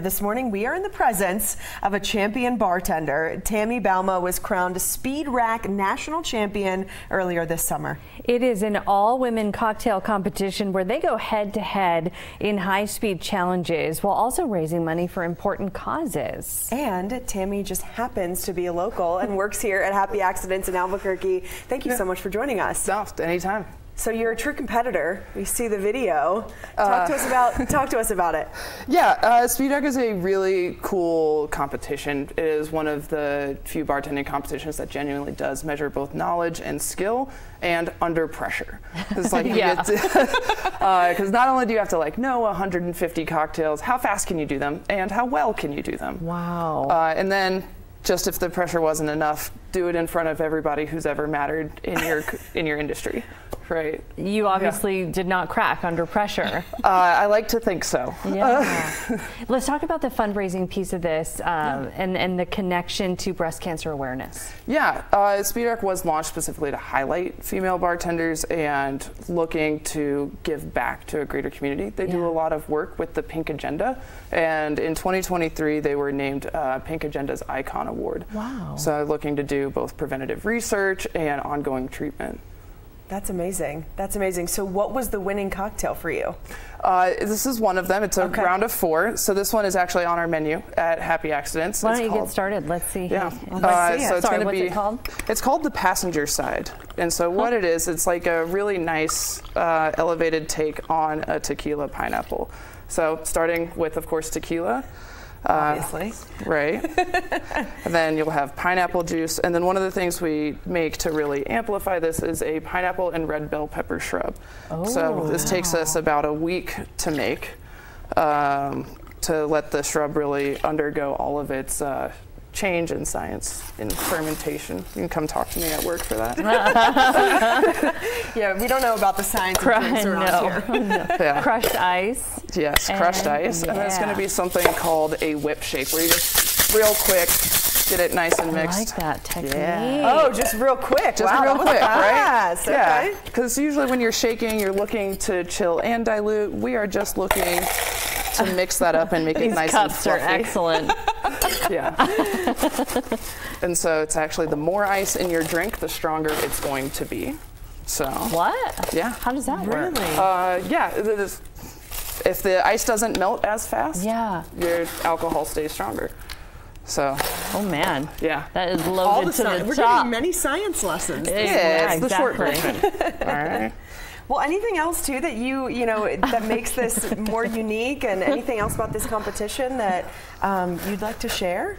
This morning, we are in the presence of a champion bartender. Tammy Balma was crowned Speed Rack National Champion earlier this summer. It is an all-women cocktail competition where they go head-to-head in high-speed challenges while also raising money for important causes. And Tammy just happens to be a local and works here at Happy Accidents in Albuquerque. Thank you yeah. so much for joining us. No, anytime. So you're a true competitor. We see the video. Talk uh, to us about talk to us about it. Yeah, uh, Speed Rack is a really cool competition. It is one of the few bartending competitions that genuinely does measure both knowledge and skill and under pressure. It's like yeah. Because uh, not only do you have to like know 150 cocktails, how fast can you do them, and how well can you do them? Wow. Uh, and then just if the pressure wasn't enough, do it in front of everybody who's ever mattered in your in your industry right. You obviously yeah. did not crack under pressure. Uh, I like to think so. Yeah. Let's talk about the fundraising piece of this um, yeah. and, and the connection to breast cancer awareness. Yeah, uh, Speed was launched specifically to highlight female bartenders and looking to give back to a greater community. They yeah. do a lot of work with the Pink Agenda, and in 2023 they were named uh, Pink Agenda's Icon Award. Wow. So looking to do both preventative research and ongoing treatment. That's amazing. That's amazing. So, what was the winning cocktail for you? Uh, this is one of them. It's a okay. round of four. So this one is actually on our menu at Happy Accidents. Why don't it's you called, get started? Let's see. Yeah. Let's uh, see so it's going to be. It called? It's called the passenger side. And so huh. what it is, it's like a really nice uh, elevated take on a tequila pineapple. So starting with, of course, tequila. Obviously. Uh, right. and then you'll have pineapple juice. And then one of the things we make to really amplify this is a pineapple and red bell pepper shrub. Oh, so this wow. takes us about a week to make um, to let the shrub really undergo all of its uh, change in science in fermentation. You can come talk to me at work for that. yeah, we don't know about the science Cru- of no. here. no. Yeah. Crushed ice. Yes, and crushed ice. Yeah. And it's going to be something called a whip shake, where you just real quick get it nice and mixed. I like that technique. Yeah. Oh, just real quick. Just wow, real quick, right? Okay. Yeah. Because usually when you're shaking, you're looking to chill and dilute. We are just looking to mix that up and make it nice and fluffy. cups are excellent. yeah. and so it's actually the more ice in your drink, the stronger it's going to be. So. What? Yeah. How does that really? work? Uh, yeah. If the ice doesn't melt as fast, yeah. your alcohol stays stronger. So. Oh man. Yeah. That is loaded to the We're top. getting many science lessons. Yeah, yeah it's exactly. the short version. All right. Well, anything else too that you you know that makes this more unique, and anything else about this competition that um, you'd like to share?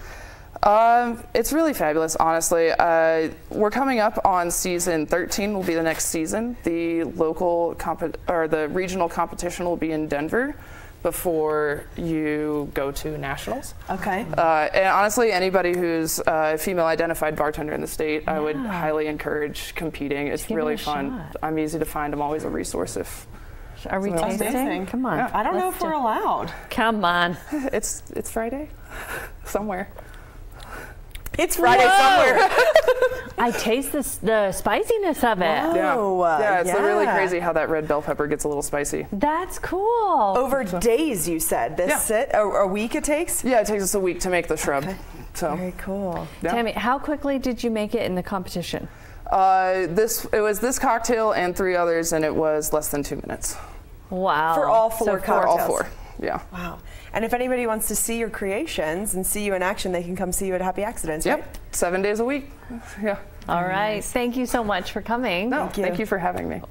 Um, it's really fabulous, honestly. Uh, we're coming up on season 13. Will be the next season. The local comp- or the regional competition will be in Denver before you go to nationals. Okay. Uh, and honestly, anybody who's a female identified bartender in the state, yeah. I would highly encourage competing. It's really fun. Shot. I'm easy to find. I'm always a resource if. Are we tasting? Come on. Yeah. I don't Let's know if do we're allowed. Come on. It's it's Friday, somewhere. It's Friday Whoa. somewhere. I taste the, the spiciness of it. Whoa. Yeah, yeah it's yeah. really crazy how that red bell pepper gets a little spicy. That's cool. Over days, you said. This yeah. sit a, a, week it takes. Yeah, it takes us a week to make the shrub. Okay. So very cool. Yeah. Tammy, how quickly did you make it in the competition? Uh, this it was this cocktail and three others, and it was less than two minutes. Wow. For all four so cocktails. For all four. Yeah. Wow. And if anybody wants to see your creations and see you in action, they can come see you at Happy Accidents. Yep. Right? Seven days a week. Yeah. All right. Thank you so much for coming. No, thank you, thank you for having me.